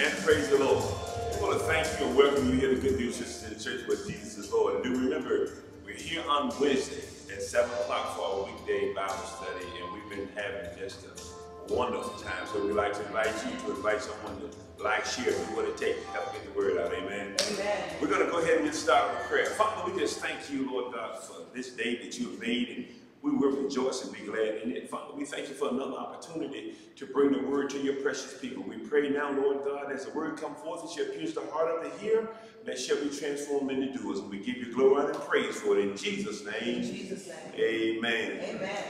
And praise the Lord. I want to thank you and welcome you here to Good News Christian Center where Jesus is Lord. And do remember, we're here on Wednesday at 7 o'clock for our weekday Bible study, and we've been having just a wonderful time. So we'd like to invite you to invite someone to like, share, do what it takes to help get the word out. Amen. Amen. We're going to go ahead and get started with prayer. Father, we just thank you, Lord God, for this day that you have made. And we will rejoice and be glad in it. Father, we thank you for another opportunity to bring the word to your precious people. We pray now, Lord God, as the word come forth, it shall pierce the heart of the hearer, that shall be transformed into doers. And we give you glory and praise for it in Jesus' name. In Jesus' name. Amen. Amen.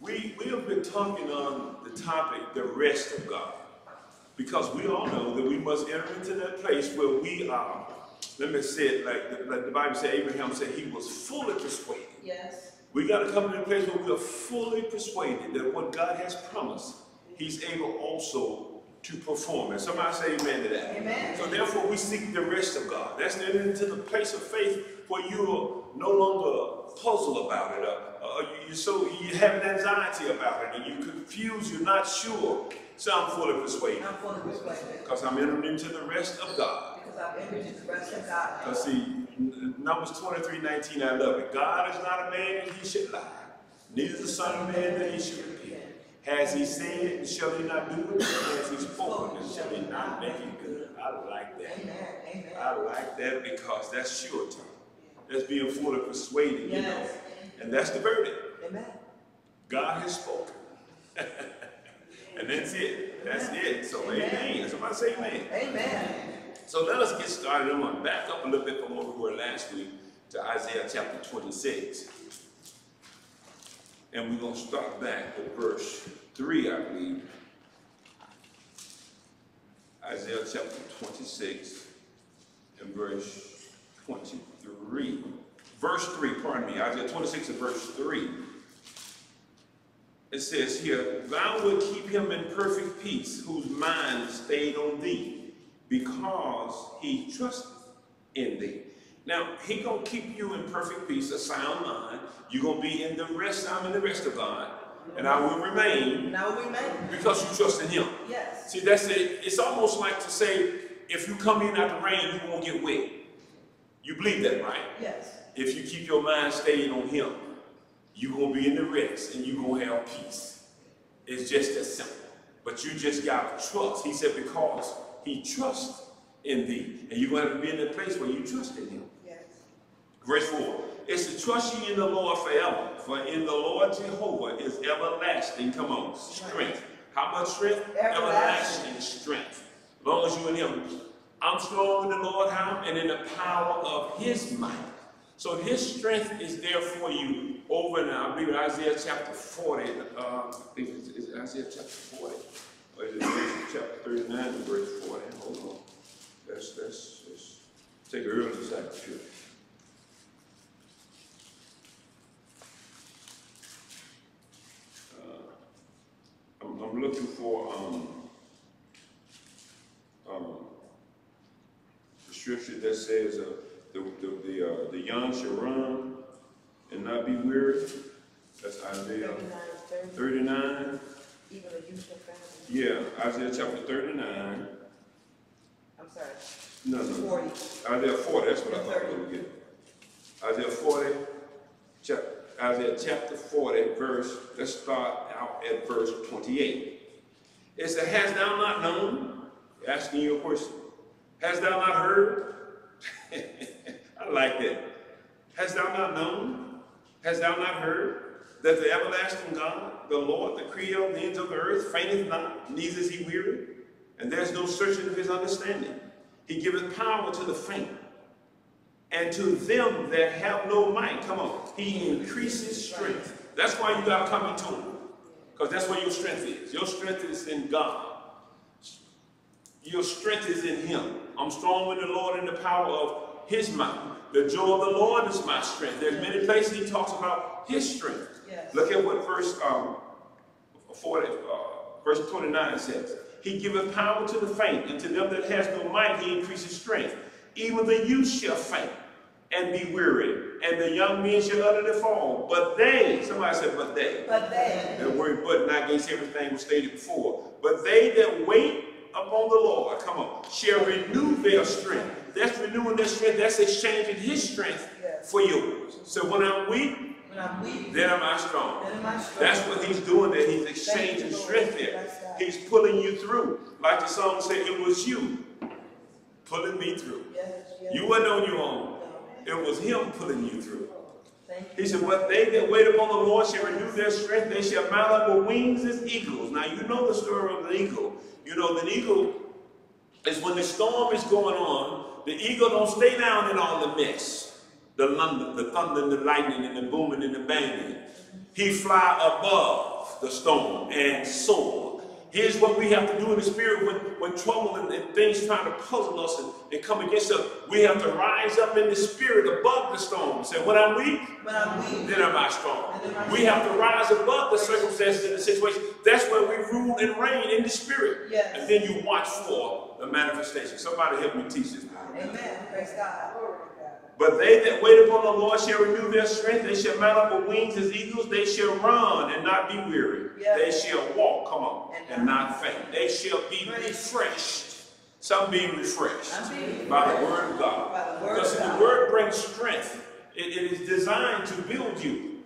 We, we have been talking on the topic, the rest of God. Because we all know that we must enter into that place where we are. Let me say it like the, like the Bible said, Abraham said he was fully persuaded. Yes. We got to come to a place where we are fully persuaded that what God has promised, He's able also to perform. And somebody say amen to that. Amen. So therefore, we seek the rest of God. That's getting into the place of faith where you're no longer puzzled about it. Uh, uh, you, so you have an anxiety about it, and you're confused. You're not sure. So I'm fully persuaded I'm fully persuaded. because I'm entering into the rest of God. Because I've entered into the rest of God. Because see, Numbers 23, 19, I love it. God is not a man that he should lie, neither is the son of man that he should repent. Has he said, and shall he not do it? Has he spoken, and shall he not make it good? I like that. Amen. Amen. I like that because that's surety. That's being fully persuaded, you know. And that's the verdict. Amen. God has spoken. and that's it. That's it. So Amen. amen. Somebody say amen. Amen. So let us get started. I'm going to back up a little bit from where we were last week to Isaiah chapter 26. And we're going to start back at verse 3, I believe. Isaiah chapter 26 and verse 23. Verse 3, pardon me, Isaiah 26 and verse 3. It says here, Thou wilt keep him in perfect peace, whose mind stayed on thee, because he trusteth in thee. Now, he gonna keep you in perfect peace, a sound mind. You're gonna be in the rest, I'm in the rest of God, and I will remain Now we may. because you trust in him. Yes. See, that's it. It's almost like to say, if you come in out the rain, you won't get wet. You believe that, right? Yes. If you keep your mind stayed on him, you're going to be in the rest and you're going to have peace. It's just that simple. But you just got to trust. He said, because he trusts in thee. And you're going to have to be in that place where you trust in him. Yes. Verse 4. It's to trust ye in the Lord forever. For in the Lord Jehovah is everlasting, come on, strength. How much strength? Everlasting. strength. As long as you're in him. I'm strong in the Lord, how? And in the power of his might. So his strength is there for you over now. I believe Isaiah chapter 40. Uh, I think it's, it's Isaiah chapter 40. Or is it chapter 39 verse 40? Hold on. Let's, let's, let's take early second here. Uh, I'm, I'm looking for um, um, the scripture that says uh, the the the, uh, the young shall run and not be weary. That's Isaiah 39, 39. Even the youth shall. Yeah, Isaiah chapter 39. I'm sorry. No, no. 40. Isaiah 40, that's what I thought we would get. Isaiah 40, chap, Isaiah chapter 40, verse, let's start out at verse 28. It said, Hast thou not known? Asking you a question. Hast thou not heard? I like that. Hast thou not known? Hast thou not heard that the everlasting God, the Lord, the creator of the ends of the earth, fainteth not, neither is he weary, and there's no searching of his understanding. He giveth power to the faint, and to them that have no might. Come on, he increases strength. That's why you got coming to come into him, because that's where your strength is. Your strength is in God. Your strength is in him. I'm strong in the Lord in the power of his might. The joy of the Lord is my strength. There's many places he talks about his strength. Yes. Look at what verse um, 40, uh, verse 29 says. He giveth power to the faint, and to them that has no might he increases strength. Even the youth shall faint and be weary, and the young men shall utterly fall. But they, somebody said, but they. But they. That word but not against everything was stated before. But they that wait upon the Lord, come on, shall renew their strength. That's renewing their strength. That's exchanging his strength Yes. for yours. So when I'm weak, When I'm weak, then am I strong. then am I strong. That's what he's doing there. He's exchanging strength there. He's pulling you through. Like the song said, it was you pulling me through. Yes, yes. You weren't on your own. It was him pulling you through. He said, What they that wait upon the Lord shall renew their strength, they shall mount up with wings as eagles. Now you know the story of the eagle. You know, the eagle is when the storm is going on, the eagle don't stay down in all the mess. The thunder, the thunder and the lightning and the booming and the banging. He fly above the storm and soar. Here's what we have to do in the spirit when, when trouble and, and things trying to puzzle us and, and come against us. We have to rise up in the spirit above the storm. Say, when I'm weak, When I'm weak, then am I strong. We have to rise above the circumstances and the situation. That's where we rule and reign in the spirit. Yes. And then you watch for the manifestation. Somebody help me teach this. amen. Praise God. But they that wait upon the Lord shall renew their strength. They shall mount up with wings as eagles. They shall run and not be weary. They shall walk, come on, And and not faint. They shall be refreshed. Some being refreshed being by the word of God. by the word Because of the word brings strength. It- it is designed to build you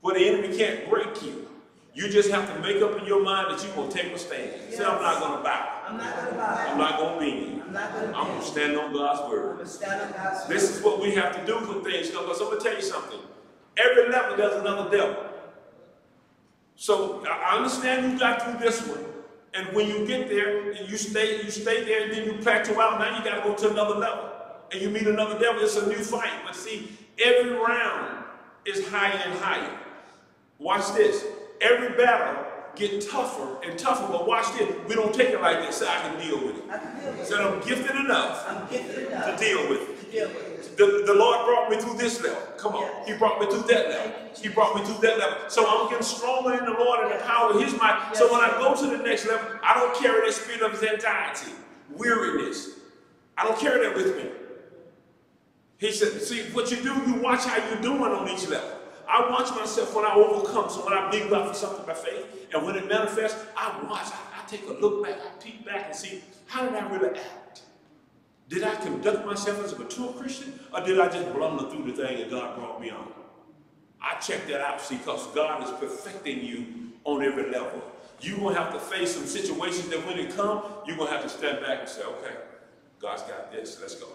where the enemy can't break you. You just have to make up in your mind that you're going to take a stand. Say, I'm not going to bow. I'm not going to bow. I'm not going to be. I'm not going to I'm going to stand on God's word. I'm going to stand on God's word. This is what we have to do for things. Because I'm going to tell you something. Every level there's another devil. So I I understand you got through this one. And when you get there, and you stay, you stay there, and then you plateau out. Now you got to go to another level, and you meet another devil. It's a new fight. But see, every round is higher and higher. Watch this. Every battle get tougher and tougher. But watch this. We don't take it like this. So I can deal with it. I can deal with Said it. I'm gifted enough I'm gifted to deal with it. to deal with it. The, the Lord brought me through this level. Come on. He brought me through that level. He brought me through that level. So I'm getting stronger in the Lord and the power of His might. So when I go to the next level, I don't carry that spirit of anxiety, weariness. I don't carry that with me. He said, see, what you do, you watch how you're doing on each level. I watch myself when I overcome. So when I believe God for something by faith, and when it manifests, I watch. I, I take a look back. I peek back and see, how did I really act? Did I conduct myself as a mature Christian, or did I just blunder through the thing and God brought me on? I check that out, see, because God is perfecting you on every level. You're going to have to face some situations that when it come, you're going to have to step back and say, okay, God's got this, let's go.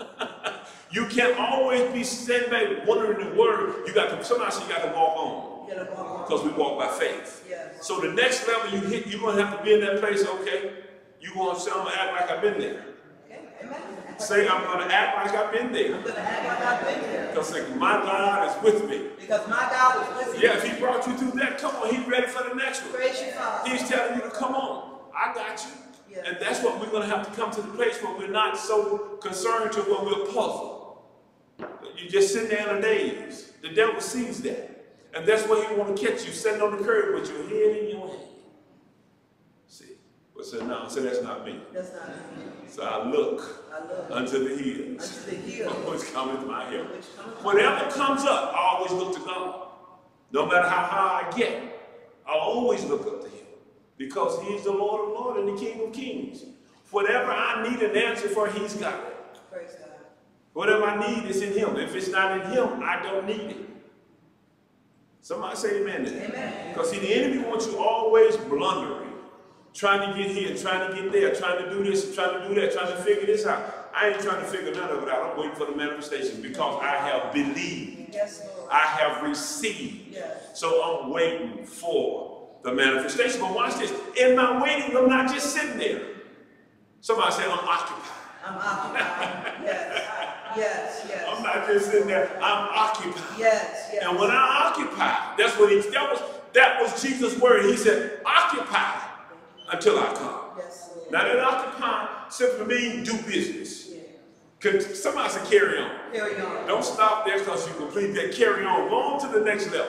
you can't always be standing back wondering the word. You got to, somebody said you got to walk on, You gotta walk on. because we walk by faith. Yes. So the next level you hit, you're going to have to be in that place, okay, you're going to say, I'm to act like I've been there. Amen. Say, I'm going to act like I've been there. I'm going to act like I've been there. Because like, my God is with me. Because my God is with me. Yeah, if he brought you through that, come on, he's ready for the next one. Praise you, Father. He's telling you to come on. I got you. Yeah. And that's what we're going to have to come to the place where we're not so concerned to where we're puzzled. You just sitting there in a daze. The devil sees that. And that's where he want to catch you, sitting on the curb with your head in your hand. See? But say, no, say that's not me. That's not me. So I look I you. unto the hills. Unto the hill. What's coming to my help? Whatever comes up, I always look to God. No matter how high I get, I'll always look up to Him. Because He's the Lord of Lords and the King of Kings. Whatever I need an answer for, He's got it. Whatever I need is in Him. If it's not in Him, I don't need it. Somebody say amen. Amen. Because see, the enemy wants you always blundering, trying to get here, trying to get there, trying to do this, trying to do that, trying to figure this out. I ain't trying to figure none of it out. I'm waiting for the manifestation because I have believed. Yes, Lord. I have received. Yes. So I'm waiting for the manifestation. But watch this. In my waiting, I'm not just sitting there. Somebody say, I'm occupied. I'm occupied. Yes. Yes. Yes. I'm not just sitting there. I'm occupied. Yes. Yes. And when I occupy, that's what he, that was, that was Jesus' word. He said, occupy until I come. Yes, Lord. Now that occupy simply means do business. Can, somebody say carry on. Carry on. Don't stop there because you complete that. Carry on. Go on to the next level.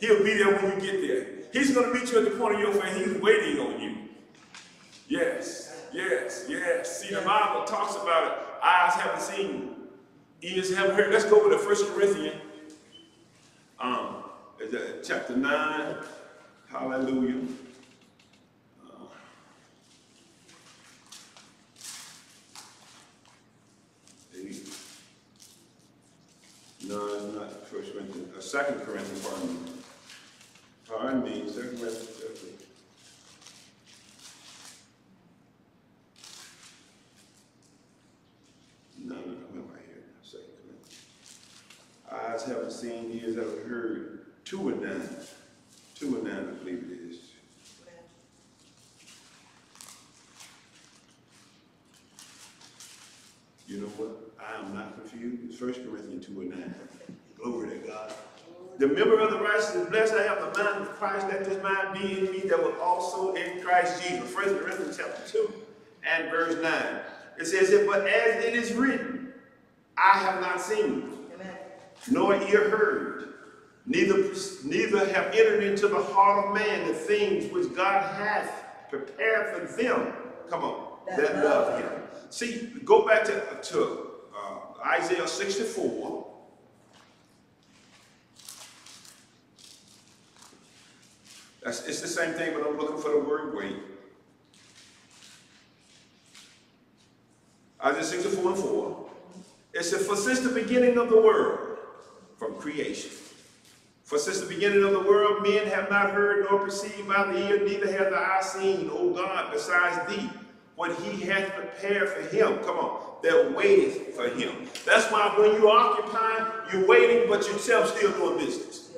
He'll be there when you get there. He's going to meet you at the point of your face. He's waiting on you. Yes, yes, yes. See, the Bible talks about it. Eyes haven't seen, ears haven't heard. Let's go over to First Corinthians, um, chapter 9. Hallelujah. Uh, no, not First Corinthians. Uh, Second Corinthians, pardon me. Pardon me, Second Corinthians. Seen, haven't heard, two and nine, two and nine, I believe it is. You know what? I am not confused. First Corinthians two and nine. Glory to God. The member of the righteous is blessed. I have the mind of Christ. Let this mind be in me that was also in Christ Jesus. First Corinthians chapter two and verse nine. It says but as it is written, I have not seen. Nor ear heard, neither, neither have entered into the heart of man the things which God hath prepared for them. Come on, That that love him. See, go back to, to uh, Isaiah 64. That's, it's the same thing, but I'm looking for the word wait. Isaiah 64 and 4. It said, For since the beginning of the world, from creation, for since the beginning of the world, men have not heard nor perceived by the ear, neither have the eye seen, O God, besides thee, what he hath prepared for him. Come on, that waiteth for him. That's why when you occupy, you're waiting, but yourself still doing business.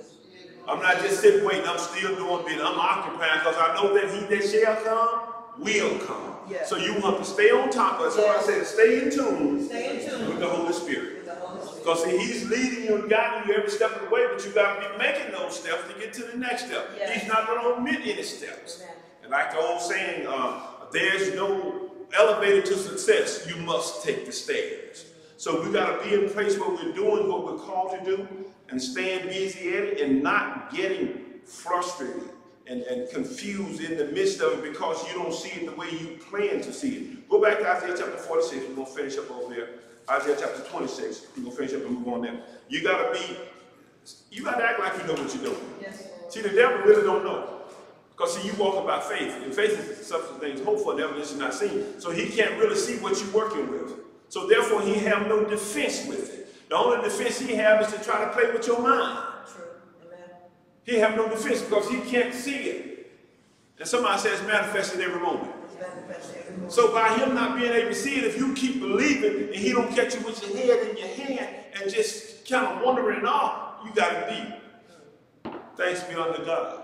I'm not just sitting waiting, I'm still doing business. I'm occupying because I know that he that shall come will come. Yeah. So you want to stay on top of it. So I Yeah. said, stay in tune Stay in tune with the Holy Spirit. With the Holy Spirit. Because he's leading you and guiding you every step of the way, but you got to be making those steps to get to the next step. Yes. He's not going to omit any steps. Amen. And like the old saying, uh, there's no elevator to success. You must take the stairs. So we got to be in place where we're doing what we're called to do and staying busy at it and not getting frustrated and, and confused in the midst of it because you don't see it the way you plan to see it. Go back to Isaiah chapter 46. We're going to finish up over there. Isaiah chapter 26. We're going to finish up and move on there. You got to be, you got to act like you know what you're doing. Yes. See, the devil really don't know. Because see, you walking by faith. And faith is the substance of things hoped for, the evidence is not seen. So he can't really see what you're working with. So therefore, he have no defense with it. The only defense he have is to try to play with your mind. True. Amen. He have no defense because he can't see it. And somebody says manifested every moment. It's manifested every moment. So by him not being able to see it, if you keep believing and he don't catch you with your head in your hand and just kind of wondering and awe, you got to be. Thanks be unto God,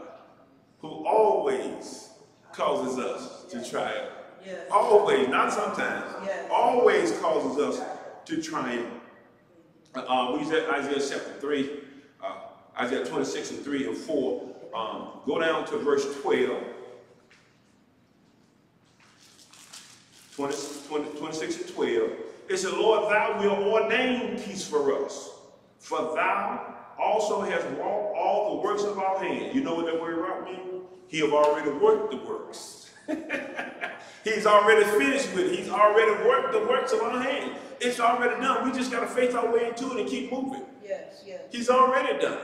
who always causes us to triumph. Yes. Always, not sometimes. Yes. Always causes us to triumph. Uh, we said Isaiah chapter 3, uh, Isaiah 26 and 3 and 4. Um, go down to verse 12. 20, 20, 26 and 12. It said, Lord, thou wilt ordain peace for us, for thou also hast wrought all the works of our hand. You know what that word wrought means? He have already worked the works. He's already finished with it. He's already worked the works of our hand. It's already done. We just got to faith our way into it and keep moving. Yes. Yes. He's already done.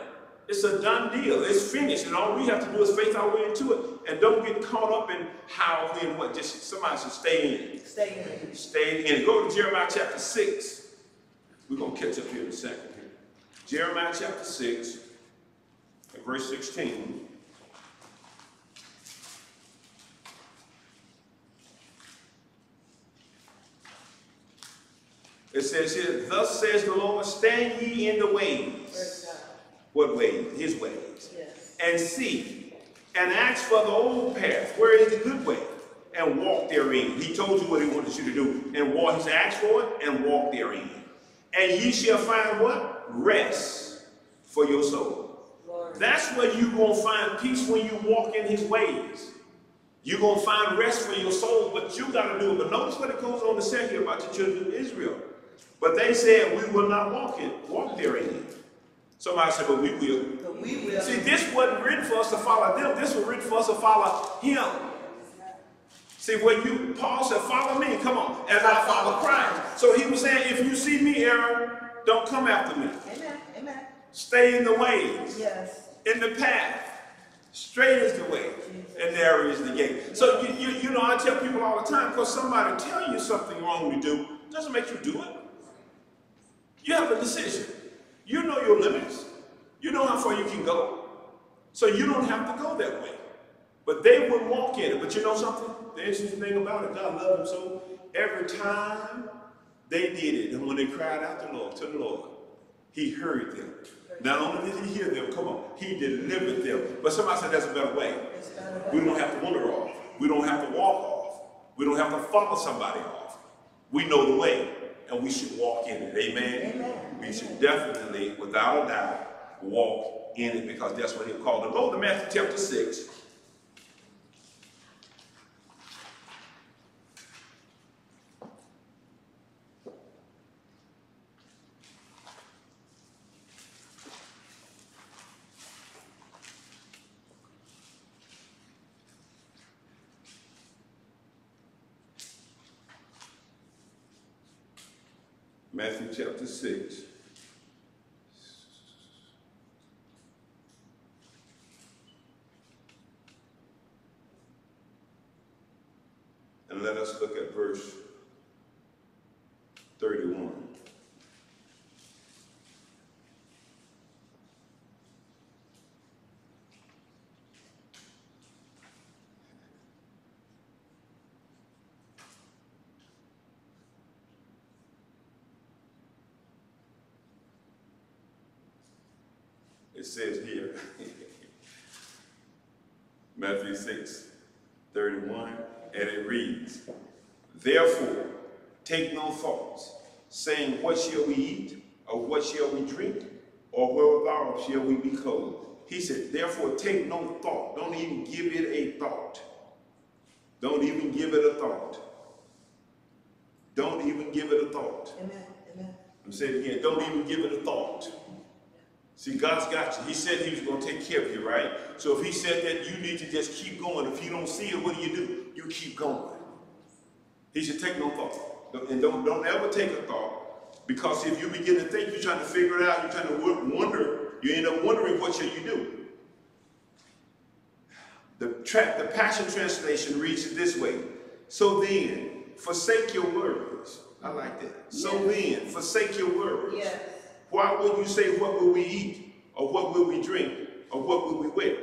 It. It's a done deal. It's finished. And all we have to do is face our way into it. And don't get caught up in how, when, what. Just somebody should stay in. Stay in. Stay in. Go to Jeremiah chapter 6. We're going to catch up here in a second. Here. Jeremiah chapter 6, and verse 16. It says here, Thus says the Lord, stand ye in the ways. What ways? His ways. Yes. And see, and ask for the old path. Where is the good way? And walk therein. He told you what he wanted you to do. And walk, he said, ask for it and walk therein. And ye shall find what? Rest for your soul. Lord. That's where you're going to find peace when you walk in his ways. You're going to find rest for your soul, but you got to do it. But notice what it goes on to say here about the children of Israel. But they said, we will not walk it, walk therein. Somebody said, but we will. But we will. See, this wasn't written for us to follow them. This was written for us to follow him. See, when you, Paul said, follow me, come on, as I follow Christ. So he was saying, if you see me, Aaron, don't come after me. Amen. Amen. Stay in the ways, Yes. in the path. Straight is the way, and narrow is the gate. So, you, you, you know, I tell people all the time, because somebody tell you something wrong to do, doesn't make you do it. You have a decision. You know your limits. You know how far you can go. So you don't have to go that way. But they would walk in it. But you know something? The interesting thing about it, God loved them so every time they did it, and when they cried out to the Lord, to the Lord, He heard them. Not only did He hear them, come on, He delivered them. But somebody said that's a better way. We don't have to wander off. We don't have to walk off. We don't have to follow somebody off. We know the way, and we should walk in it. Amen. Amen. We should definitely, without a doubt, walk in it because that's what He called it. Go to Matthew chapter six. Matthew chapter 6. And let us look at verse 31. It says here, Matthew 6, 31, and it reads, Therefore, take no thoughts, saying, What shall we eat? Or what shall we drink? Or wherewithal shall we be clothed? He said, Therefore, take no thought. Don't even give it a thought. Don't even give it a thought. Don't even give it a thought. Amen, amen. I'm saying it again, don't even give it a thought. See, God's got you. He said he was going to take care of you, right? So if he said that, you need to just keep going. If you don't see it, what do you do? You keep going. He should take no thought. And don't, don't ever take a thought. Because if you begin to think, you're trying to figure it out, you're trying to wonder, you end up wondering what should you do. The, tra- the Passion Translation reads it this way. So then, forsake your worries. I like that. So then, forsake your worries. Yes. Why would you say, what will we eat? Or what will we drink? Or what will we wear?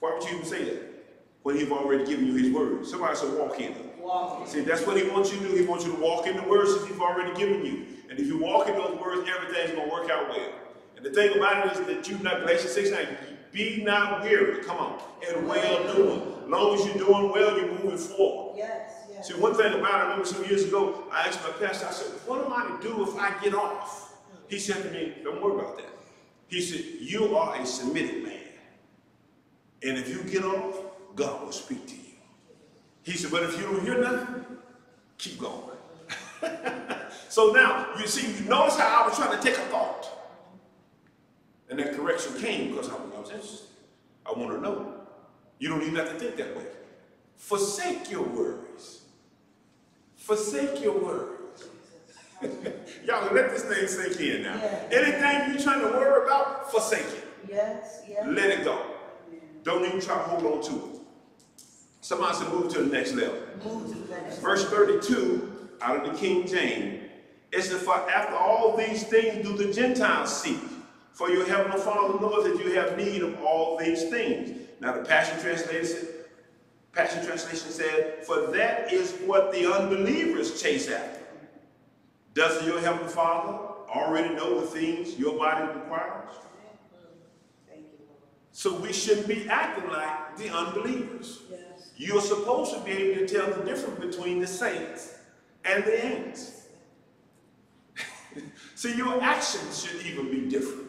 Why would you even say that? When he's already given you his word. Somebody said, walk in it. Walking. See, that's what he wants you to do. He wants you to walk in the words that he's already given you. And if you walk in those words, everything's going to work out well. And the thing about it is that you not, Galatians 6 9, be not weary, come on, and well doing. As long as you're doing well, you're moving forward. Yes, yes. See, one thing about it, I remember some years ago, I asked my pastor, I said, what am I to do if I get off? He said to me, don't worry about that. He said, you are a submitted man. And if you get off, God will speak to you. He said, but if you don't hear nothing, keep going. so now, you see, you notice how I was trying to take a thought. And that correction came because I was, interested. I want to know. You don't even have to think that way. Forsake your worries. Forsake your worries. Y'all let this thing sink in now. Yeah. Anything you're trying to worry about, forsake it. Yes, yes. Let it go. Don't even try to hold on to it. Somebody said move to the next level. Move to the next. Verse 32 out of the King James. It says, For after all these things do the Gentiles seek. For your heavenly Father knows that you have need of all these things. Now the Passion Translation, Passion Translation said, For that is what the unbelievers chase after. Doesn't your heavenly Father already know the things your body requires? So we shouldn't be acting like the unbelievers. Yes. You're supposed to be able to tell the difference between the saints and the ants. See, your actions should even be different.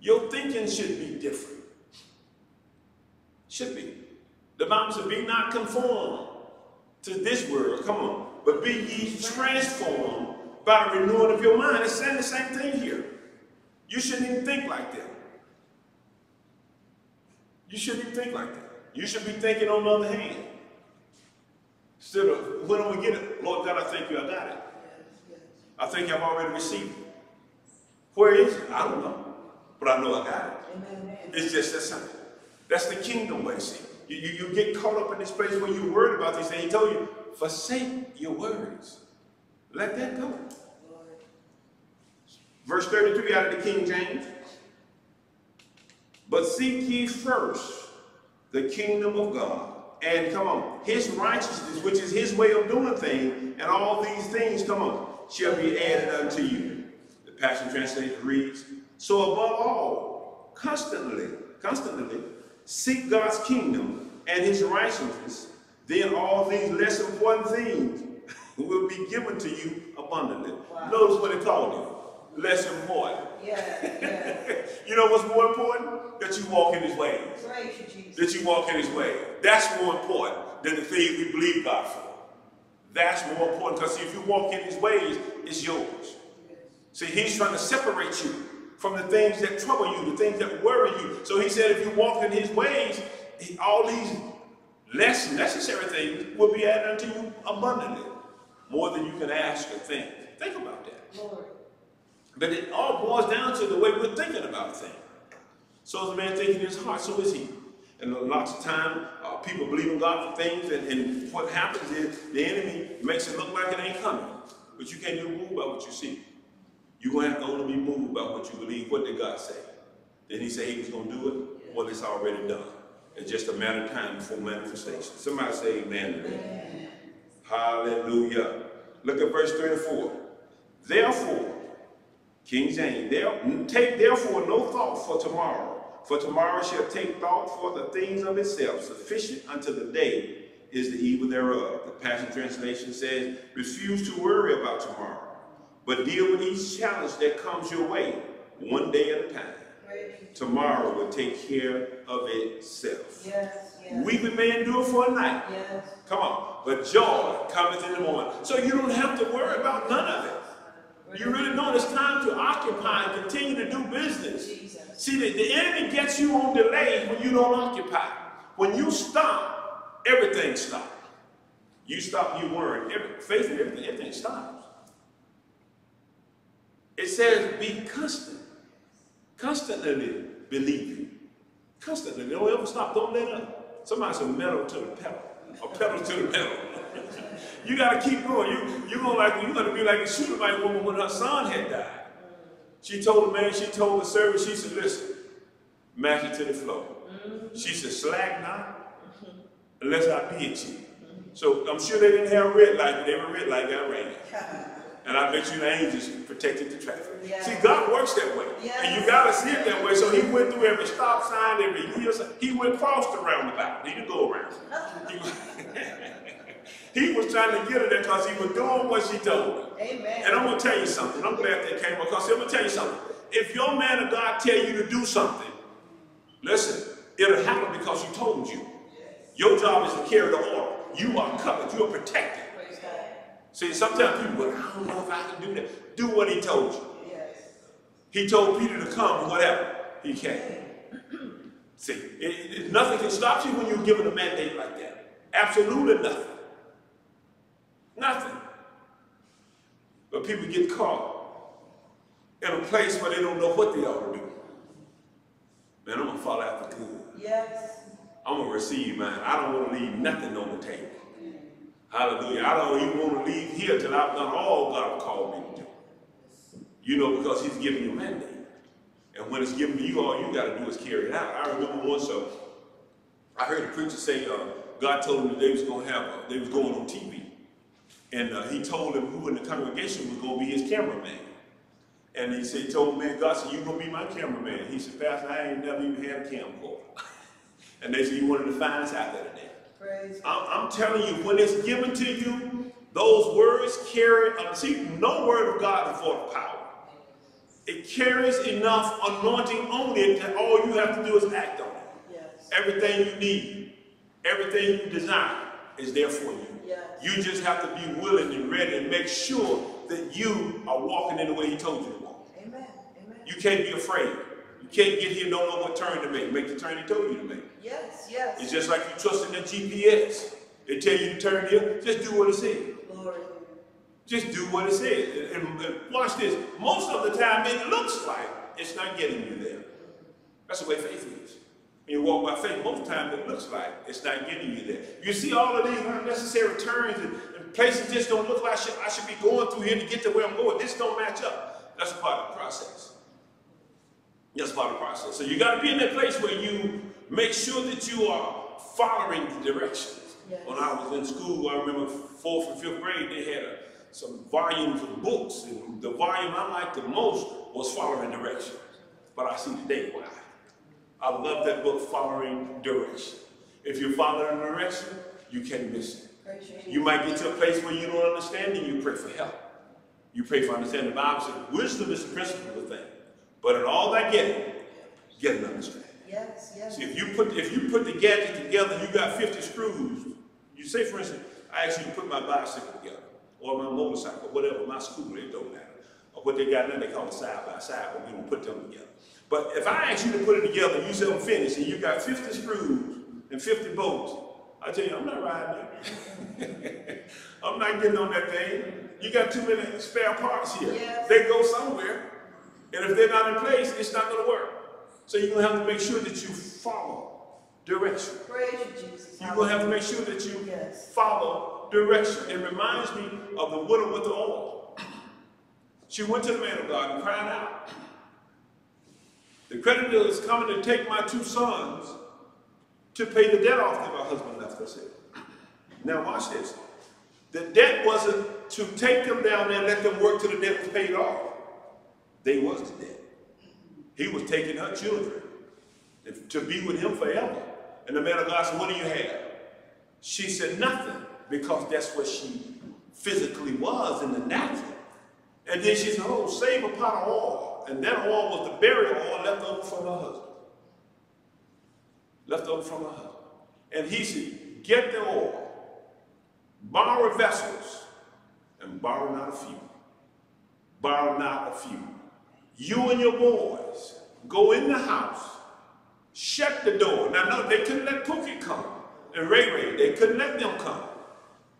Your thinking should be different. Should be. The Bible says, be not conformed to this world, come on, but be ye transformed by the renewing of your mind. It's saying the same thing here. You shouldn't even think like that. You shouldn't even think like that. You should be thinking on the other hand. Instead of, when do we get it? Lord God, I thank you, I got it. I think I've already received it. Where is it? I don't know. But I know I got it. Amen. It's just that simple. That's the kingdom way, see. You, you, you get caught up in this place where you're worried about these things. He told you, forsake your worries. Let that go. Verse 33 out of the King James. But seek ye first the kingdom of God. And come on, his righteousness, which is his way of doing things, and all these things, come on, shall be added unto you. The Passion Translation reads, So above all, constantly, constantly, seek God's kingdom and his righteousness, then all these less important things will be given to you abundantly. Wow. Notice what it called it. Less important. Yes, yes. You know what's more important? That you walk in his ways. Praise you, Jesus. That you walk in his way. That's more important than the things we believe God for. That's more important because if you walk in his ways, it's yours. See, he's trying to separate you from the things that trouble you, the things that worry you. So he said, if you walk in his ways, all these less necessary things will be added unto you abundantly, more than you can ask or think. Think about that. Lord. But it all boils down to the way we're thinking about things. So is a man thinking in his heart, so is he. And lots of time, uh, people believe in God for things, and, and what happens is the enemy makes it look like it ain't coming. But you can't be moved by what you see. You're going to have to only be moved by what you believe. What did God say? Did he say he was going to do it? Well, it's already done. It's just a matter of time before manifestation. Somebody say amen that. Hallelujah. Look at verse 3 and 4. Therefore, King James, there, mm, take therefore no thought for tomorrow, for tomorrow shall take thought for the things of itself. Sufficient unto the day is the evil thereof. The Passion Translation says, refuse to worry about tomorrow, but deal with each challenge that comes your way, one day at a time. Tomorrow will take care of itself. Yes, yes. Weeping may endure for a night. Yes. Come on. But joy cometh in the morning. So you don't have to worry about none of it. You really know it's time to occupy and continue to do business. Jesus. See, the, the enemy gets you on delay when you don't occupy. When you stop, everything stops. You stop, you worry. Every, faith and everything, everything stops. It says, be constant. Constantly believing. Constantly. Don't ever stop. Don't let up. Somebody said metal to the pedal. Or pedal to the metal. you gotta keep going. You you gonna like you gonna be like the Shunammite woman when her son had died. She told the man, she told the servant, she said, listen, mash it to the floor. Mm-hmm. She said, slack not, unless I bid you. So I'm sure they didn't have red light, but every red light got ran. And I bet you the angels protected the traffic. Yeah. See, God works that way. Yes. And you gotta see it that way. So he went through every stop sign, every yield sign. He went across the roundabout. He didn't go around. He, he was trying to get her there because he was doing what she told him. Amen. And I'm gonna tell you something. I'm glad that came because I'm gonna tell you something. If your man of God tell you to do something, listen, it'll happen because you told you. Your job is to carry the order. You are covered. You are protected. See, sometimes people go, I don't know if I can do that. Do what he told you. Yes. He told Peter to come, whatever. He came. See, it, it- nothing can stop you when you're given a mandate like that. Absolutely nothing. Nothing. But people get caught in a place where they don't know what they ought to do. Man, I'm gonna fall out after good. Yes. I'm gonna receive mine. I don't want to leave nothing on the table. Hallelujah. I don't even want to leave here till I've done all God called me to do. You know, because He's giving you a mandate. And when it's given to you, all you got to do is carry it out. I remember once uh, I heard a preacher say uh, God told him that they was going to have, uh, they was going on TV. And uh, he told him who in the congregation was going to be his cameraman. And he said, he told me, God said, you're going to be my cameraman. He said, Pastor, I ain't never even had a camcorder. and they said, you one of the finest out there today. Praise I'm, I'm telling you, when it's given to you, those words carry, uh, see, no word of God is of power. It carries enough anointing on it that all you have to do is act on it. Yes. Everything you need, everything you desire is there for you. Yes. You just have to be willing and ready and make sure that you are walking in the way he told you to walk. Amen. Amen. You can't be afraid. Can't get here don't know what turn to make. Make the turn he told you to make. Yes. Yes. It's just like you trust in the GPS. They tell you to turn here, just do what it says. Glory. Just do what it says. And, and- and watch this. Most of the time, it looks like it's not getting you there. That's the way faith is. When you walk by faith, most times it looks like it's not getting you there. You see all of these unnecessary turns and, and places just don't look like I should, I should be going through here to get to where I'm going. This don't match up. That's a part of the process. That's part of the process. So you got to be in that place where you make sure that you are following the directions. Yes. When I was in school, I remember fourth and fifth grade, they had a, some volumes of books, and the volume I liked the most was Following Directions. But I see today why. I love that book, Following Direction. If you're following direction, you can't miss it. You. Might get to a place where you don't understand and you pray for help. You pray for understanding. The Bible says wisdom is the principle principal thing. But in all that getting, get an understanding. Yes, yes. See, if you put if you put the gadget together, you got 50 screws. You say, for instance, I asked you to put my bicycle together, or my motorcycle, whatever, my scooter, it don't matter. Or what they got now, they call it side by side, but we don't put them together. But if I ask you to put it together, you say I'm finished, and you got 50 screws and 50 bolts, I tell you, I'm not riding that. I'm not getting on that thing. You got too many spare parts here. Yes. They go somewhere. And if they're not in place, it's not going to work. So you're going to have to make sure that you follow direction. Praise you, Jesus. You're going to have to make sure that you Yes. follow direction. It reminds me of the widow with the oil. She went to the man of God and cried out. The creditor is coming to take my two sons to pay the debt off that my husband left us in. Now watch this. The debt wasn't to take them down there and let them work till the debt was paid off. They was the debt. He was taking her children to be with him forever. And the man of God said, what do you have? She said, nothing, because that's what she physically was in the natural. And then she said, oh, save a pot of oil. And that oil was the burial oil left over from her husband. Left over from her husband. And he said, get the oil, borrow vessels, and borrow not a few. Borrow not a few. You and your boys go in the house, shut the door. Now, no, they couldn't let Pookie come. And Ray Ray, they couldn't let them come.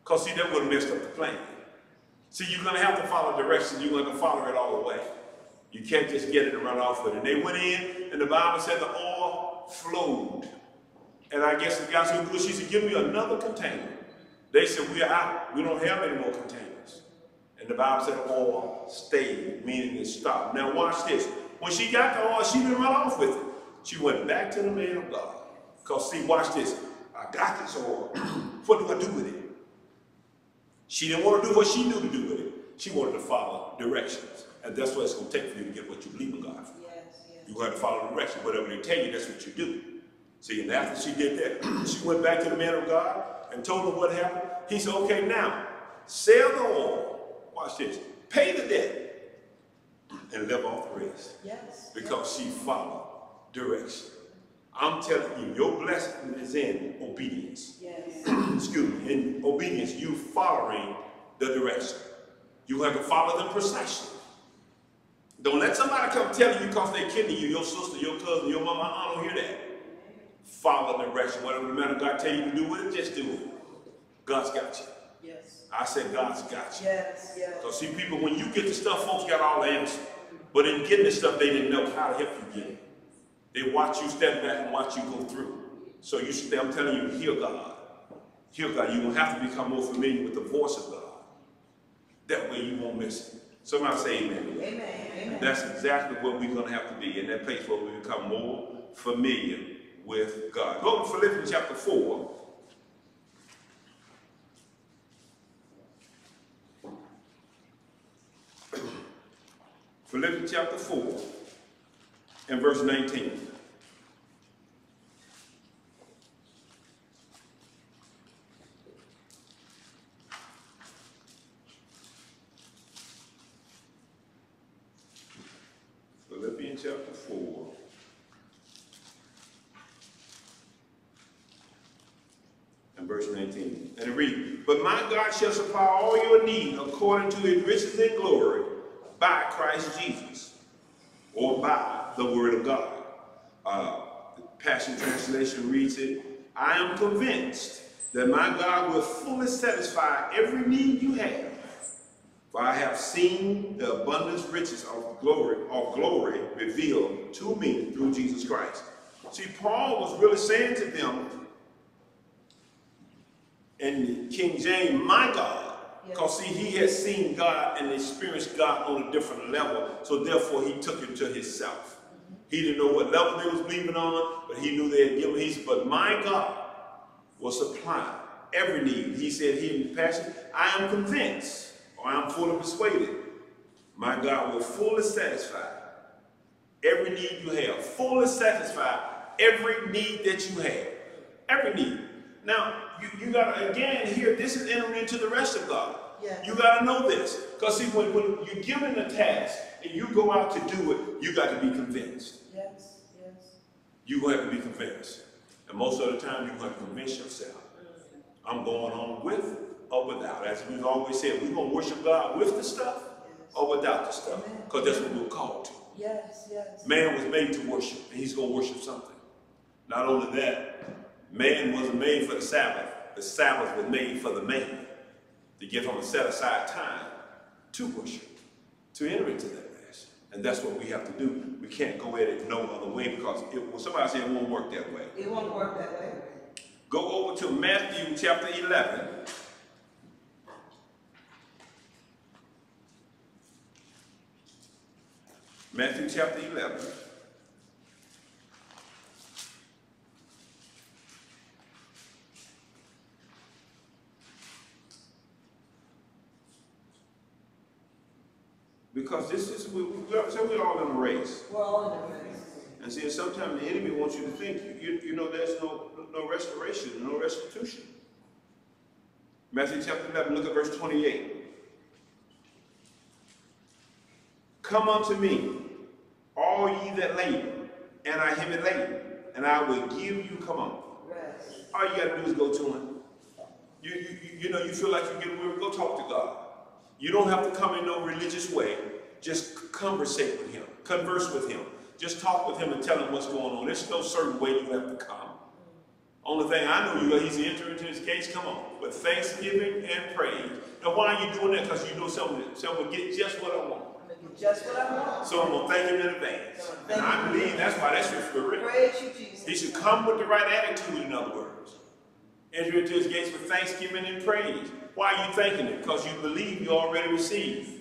Because, see, that would have messed up the plan. See, you're going to have to follow directions. You're going to follow it all the way. You can't just get it and run off with it. And they went in, and the Bible said the oil flowed. And I guess the guy said, good, she said, give me another container. They said, we're out. We don't have any more containers. And the Bible said oh, oil stayed, meaning it stopped. Now watch this. When she got the oil, she didn't run off with it. She went back to the man of God. Because see, watch this. I got this oil. Oh, what do I do with it? She didn't want to do what she knew to do with it. She wanted to follow directions. And that's what it's going to take for you to get what you believe in God for. Yes, yes. You're going to follow the direction. Whatever they tell you, that's what you do. See, and after she did that, she went back to the man of God and told him what happened. He said, okay, now, sell the oil. Watch this. Pay the debt and live off the rest. Yes. Because she followed direction. I'm telling you, your blessing is in obedience. Yes. Excuse me, in obedience, you following the direction. You have to follow them precisely. Don't let somebody come telling you because they're kidding you, your sister, your cousin, your mama, I don't hear that. Follow the direction. Whatever the man of God tell you to do with it, just do it. God's got you. Yes. I said God's got you. Yes, yes. Because see, people, when you get the stuff, folks got all the answers. But in getting the stuff, they didn't know how to help you get it. They watch you step back and watch you go through. So you stay, I'm telling you, hear God. Hear God. You're going to have to become more familiar with the voice of God. That way you won't miss it. Somebody say amen. Amen, amen. That's exactly what we're going to have to be in that place where we become more familiar with God. Go to Philippians chapter 4. Philippians chapter 4 and verse 19. Philippians chapter 4. And verse 19. And it reads, But my God shall supply all your need according to his riches and glory by Christ Jesus, or by the word of God. Uh, the Passion Translation reads it, I am convinced that my God will fully satisfy every need you have. For I have seen the abundance riches of glory, of glory revealed to me through Jesus Christ. See, Paul was really saying to them in King James, my God, because see, he had seen God and experienced God on a different level, so therefore he took it to himself. He didn't know what level they was believing on, but he knew they had given. He said, but my God will supply every need. He said here in the passage, I am convinced, or I am fully persuaded, my God will fully satisfy every need you have, fully satisfy every need that you have. Every need. Now, you, you gotta again here, this is entering into the rest of God. Yes. You gotta know this. Because see, when, when you're given a task and you go out to do it, you got to be convinced. Yes, yes. You're gonna have to be convinced. And most of the time you're gonna convince yourself. I'm going on with or without. As we've always said, we're gonna worship God with the stuff or without the stuff. Because that's what we're called to. Yes, yes. Man was made to worship, and he's going to worship something. Not only that, man wasn't made for the Sabbath. The Sabbath was made for the man to give him a set aside time to worship, to enter into that rest. And that's what we have to do. We can't go at it no other way because it, well, somebody said it won't work that way. It won't work that way. Go over to Matthew chapter 11. Matthew chapter 11. Because this is, we, we, so we're all in a race. We're all in the race. And see, sometimes the enemy wants you to think, you, you, you know, there's no, no restoration, no restitution. Matthew chapter 11, look at verse 28. Come unto me, all ye that labor and are heavy laden, and I will give you, come on. Rest. All you gotta do is go to him. You, you, you- you know, you feel like you're getting weary, go talk to God. You don't have to come in no religious way. Just conversate with him, converse with him. Just talk with him and tell him what's going on. There's no certain way you have to come. Only thing I know you he's entering into his gates, come on, with thanksgiving and praise. Now, why are you doing that? Because you know someone, someone will get just what I want. Gonna just what I want. So I'm going to thank him in advance. And I believe that's why that's your spirit. Praise you, Jesus. He should come with the right attitude, in other words. Enter into his gates with thanksgiving and praise. Why are you thanking him? Because you believe you already received.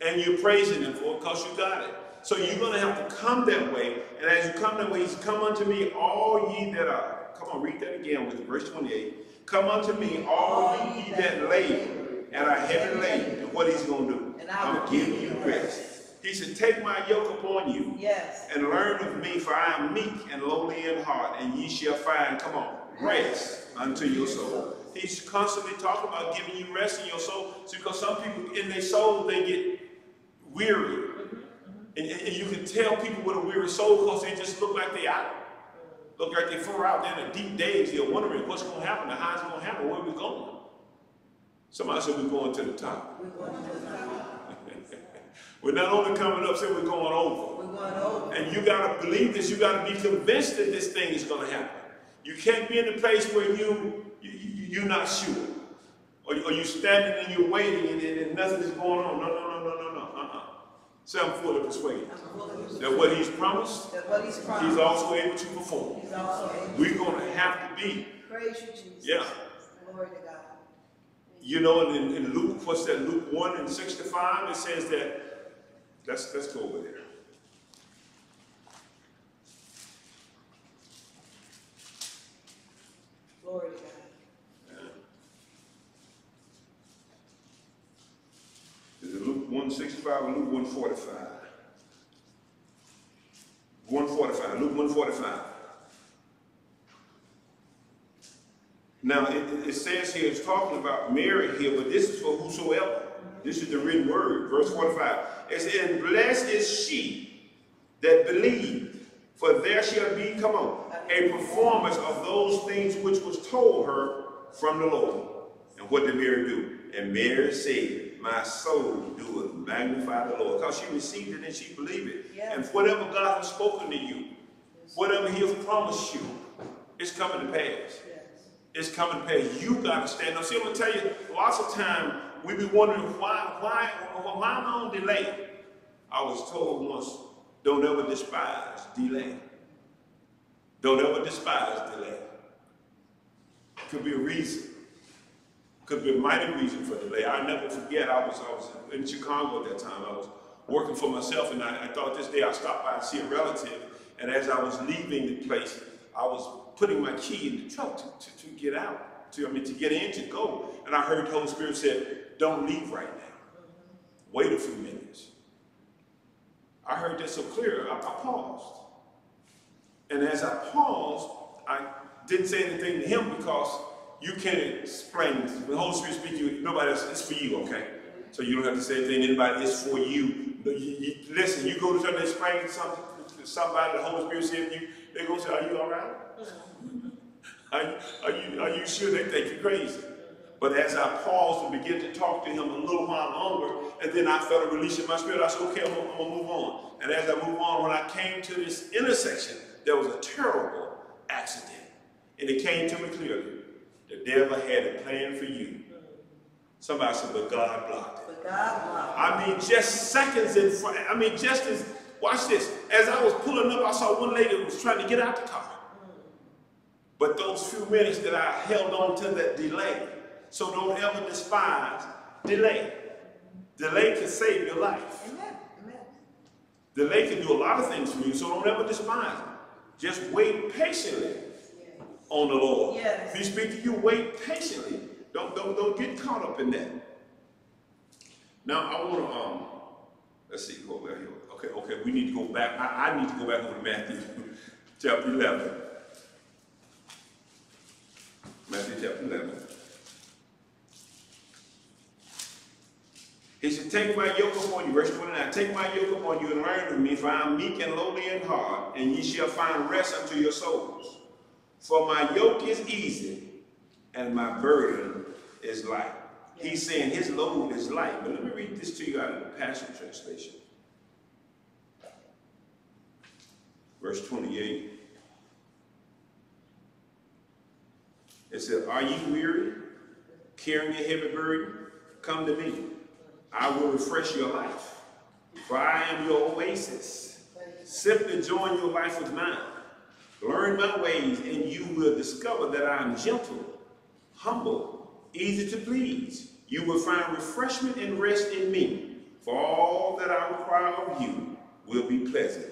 And you're praising him for it because you got it. So you're going to have to come that way. And as you come that way, he's come unto me, all ye that are. Come on, read that again with verse 28. Come unto me, all ye that labor and are heavy laden. And what he's going to do? I'm going to give you rest. He said, Take my yoke upon you Yes. and learn of me, for I am meek and lowly in heart, and ye shall find, come on, rest unto your soul. He's constantly talking about giving you rest in your soul. See, because some people in their soul, they get weary. And, and- you can tell people with a weary soul because they just look like they out. Look like they far out there in the deep days. They're wondering what's going to happen, how's it going to happen, where we going. Somebody said we're going to the top. We're going to the top. We're not only coming up, say we're going over. We're going over. And you got to believe this. You got to be convinced that this thing is going to happen. You can't be in a place where you, you, you you're not sure, or, you- or you're standing and you're waiting and, and, nothing is going on. No, no, no, no, no. Say I'm fully persuaded I'm fully persuaded that what He's promised, what he's He's also able to perform. able. We're going to have to be. Praise you, Jesus. Yeah. Glory to God. You know, in, in Luke, what's that? Luke one and sixty-five. It says that. Let's let's go over there. Glory to God. Luke 165 or Luke 145? 145, Luke 145. Now, it, it- it says here, it's talking about Mary here, but this is for whosoever. This is the written word, verse 45. It says, and blessed is she that believed, for there shall be, come on, a performance of those things which was told her from the Lord. And what did Mary do? And Mary said, My soul doeth magnify the Lord. Because she received it and she believed it. Yeah. And whatever God has spoken to you, whatever He has promised you, it's coming to pass. Yes. It's coming to pass. You got to stand up. See, I'm going to tell you, lots of time we be wondering why, why, why am I on delay? I was told once, don't ever despise delay. Don't ever despise delay. Could be a reason. Could be a mighty reason for delay. I'll never forget, I was, I was in Chicago at that time. I was working for myself, and I, I thought this day I stopped by and see a relative. And as I was leaving the place, I was putting my key in the truck to, to, to get out, to I mean to get in to go. And I heard the Holy Spirit said, "Don't leave right now. Wait a few minutes." I heard that so clear, I, I paused. And as I paused, I didn't say anything to him because you can't explain. When the Holy Spirit speaks to you, nobody else, it's for you, okay? So you don't have to say anything anybody, it's for you. You- you- Listen, you go to somebody explain something to somebody, the Holy Spirit to you, they're to say, are you all right? Are, you- are, you, are you sure they think you're crazy? But as I paused and began to talk to him a little while longer, and then I felt a release in my spirit, I said, okay, I'm, gonna- I'm gonna move on. And as I move on, when I came to this intersection, there was a terrible accident. And it came to me clearly. The devil had a plan for you. Somebody said, but God blocked it. But God blocked. it. I mean, just seconds in front. I mean, just as, watch this. As I was pulling up, I saw one lady was trying to get out the car. But those few minutes that I held on to that delay. So don't ever despise delay. Delay can save your life. Amen. Amen. Delay can do a lot of things for you, so don't ever despise it. Just wait patiently on the Lord. Yes. If he speak to you, wait patiently. Don't, don't, don't get caught up in that. Now I want to um, let's see, go back here. Okay, okay, we need to go back. I, I need to go back over to Matthew chapter 11. Matthew chapter 11. He said, Take my yoke upon you, verse 29, take my yoke upon you and learn of me, for I am meek and lowly in heart, and ye shall find rest unto your souls. For my yoke is easy, and my burden is light. He's saying his load is light. But let me read this to you out of the Passion Translation. Verse 28. It said, Are you weary, carrying a heavy burden? Come to me. I will refresh your life. For I am your oasis. Simply join your life with mine. Learn my ways, and you will discover that I am gentle, humble, easy to please. You will find refreshment and rest in me. For all that I require of you will be pleasant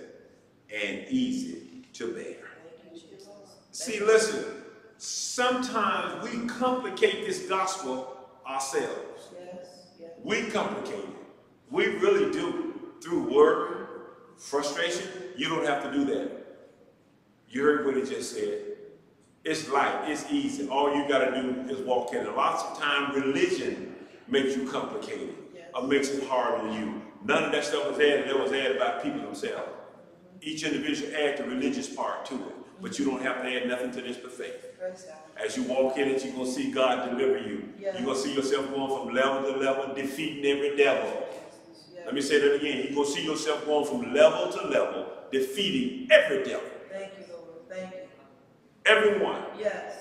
and easy to bear. Thank you, Jesus. See, listen, sometimes we complicate this gospel ourselves. We complicate it. We really do. Through work, frustration, you don't have to do that. You heard what he just said. It's light, it's easy. All you got to do is walk in it. Lots of time, religion makes you complicated Yes. or makes it hard on you. None of that stuff was added. That was added by people themselves. Each individual add the religious part to it, but you don't have to add nothing to this but faith. As you walk in it, you're going to see God deliver you. Yes. You're going to see yourself going from level to level, defeating every devil. Yes. Let me say that again. You're going to see yourself going from level to level, defeating every devil. Thank you. Thank you. Everyone. Yes.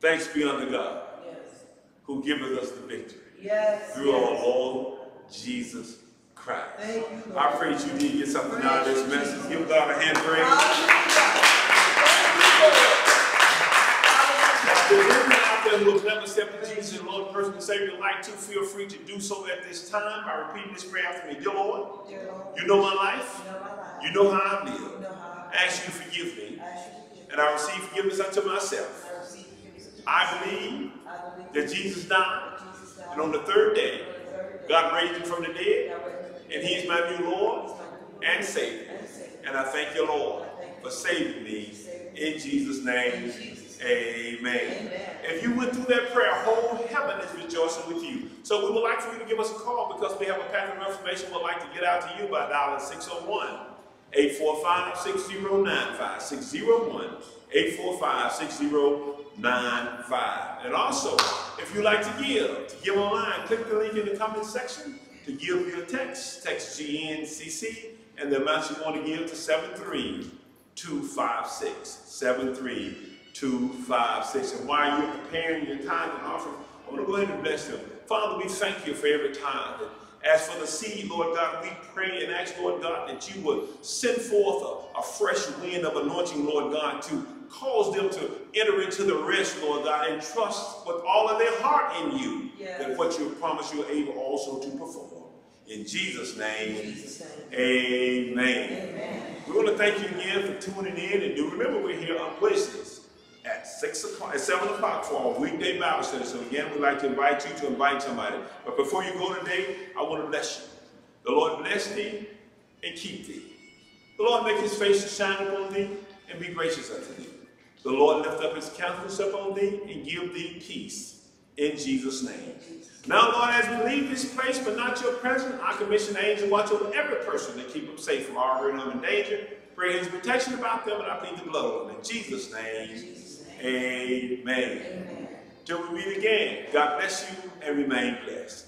Thanks be unto God Yes. who giveth us the victory Yes. through our. Lord Jesus Christ. Thank you, Lord. I pray that you did get something out of this message. Give God a hand praise. Hallelujah. The women out there who have never accepted Jesus as Lord, person, and Savior, would like to feel free to do so at this time by repeating this prayer after me. Dear Lord, Dear Lord, you know my life. you know my life. You know how I You live. know how ask you to forgive me, I ask you to forgive me. and I receive forgiveness unto myself. I receive forgiveness. I believe that Jesus died, that Jesus died and on the third day, on the third day. God raised him from the dead, God raised him and he is my new Lord He's my good Lord and Savior. and Savior. And I thank you, Lord, for saving me. In Jesus' name, amen. If you went through that prayer, whole heaven is rejoicing with you. So we would like for you to give us a call because we have a packet of information we'd like to get out to you by dialing 601 845 6095. 601 845 6095. And also, if you'd like to give, to give online, click the link in the comment section to give via text. Text GNCC and the amount you want to give to 73256. 73256. And while you're preparing your time and offering, I want to go ahead and bless them. Father, we thank you for every time. As for the seed, Lord God, we pray and ask, Lord God, that you would send forth a, a fresh wind of anointing, Lord God, to cause them to enter into the rest, Lord God, and trust with all of their heart in you Yes. that what you have promised you are able also to perform. In Jesus' In name, Jesus' name. amen. Amen. We want to thank you again for tuning in. And do remember, we're here on Wednesdays at 6 o'clock, at 7 o'clock for our weekday Bible study. So again, we'd like to invite you to invite somebody. But before you go today, I want to bless you. The Lord bless thee and keep thee. The Lord make his face to shine upon thee and be gracious unto thee. The Lord lift up his countenance upon thee and give thee peace in Jesus' name. Now, Lord, as we leave this place, but not your presence, I commission the angel watch over every person to keep them safe from all harm, and danger. Pray his protection about them, and I plead the blood of them. In Jesus' name. Amen. Amen. Till we meet again, God bless you and remain blessed.